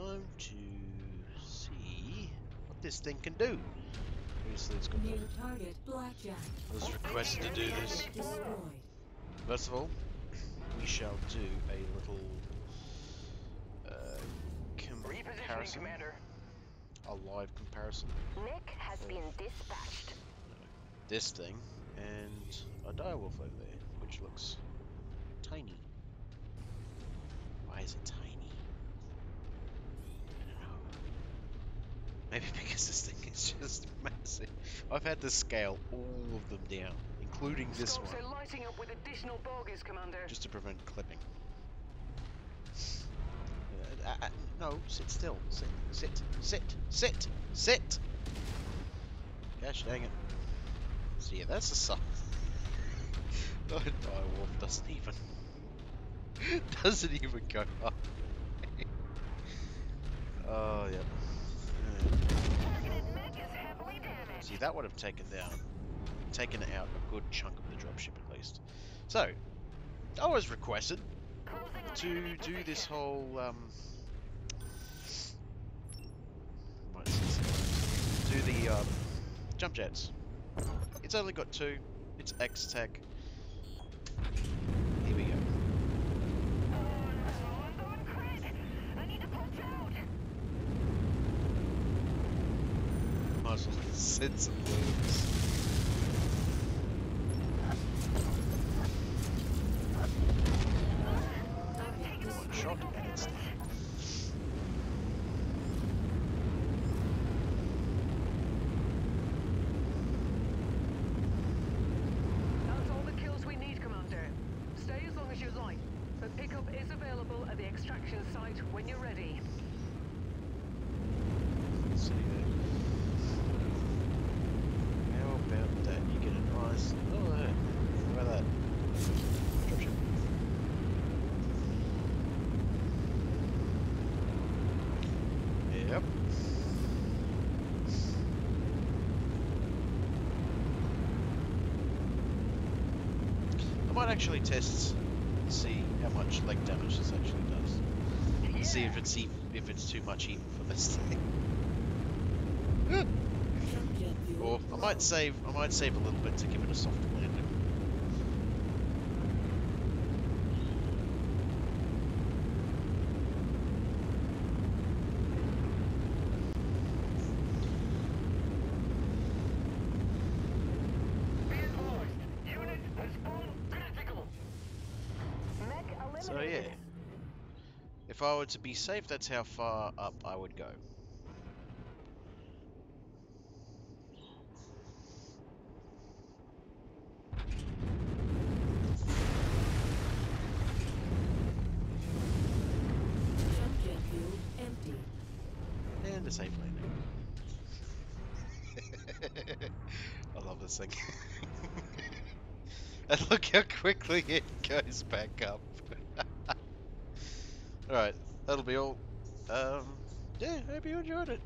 time to see what this thing can do. Obviously, it's got New the. target Blackjack. I was requested to do this. Destroyed. First of all, we shall do a little uh, Repositioning, comparison, Commander. a live comparison. Nick has been dispatched. This thing and a direwolf over there, which looks tiny. Why is it tiny? Maybe because this thing is just massive. I've had to scale all of them down, including this Scopes one, lighting up with additional bogies, Commander. just to prevent clipping. Uh, uh, uh, no, sit still. Sit, sit, sit, sit, sit! Gosh dang it. So yeah, that's the size. Oh, direwolf doesn't even doesn't even go up. oh yeah. See that would have taken down taken out a good chunk of the dropship at least. So I was requested to do this whole um do the um, jump jets. It's only got two. It's X Tech. Here we go. Oh, I'm going crit. I need to punch out. And That's all the kills we need, Commander. Stay as long as you like, but pickup is available at the extraction site when you're ready. Let's see there. How about that? You get a nice. Oh, yeah. How about that? Dropship. Yep. I might actually test and see how much leg damage this actually does. And see if it's even, if it's too much even for this thing. Jump jet fuel. Or I might save I might save a little bit to give it a soft So oh, yeah. If I were to be safe, that's how far up I would go. Jump fuel empty. And a safe landing. I love this thing. and look how quickly it goes back up. Alright, that'll be all. Um, yeah, hope you enjoyed it.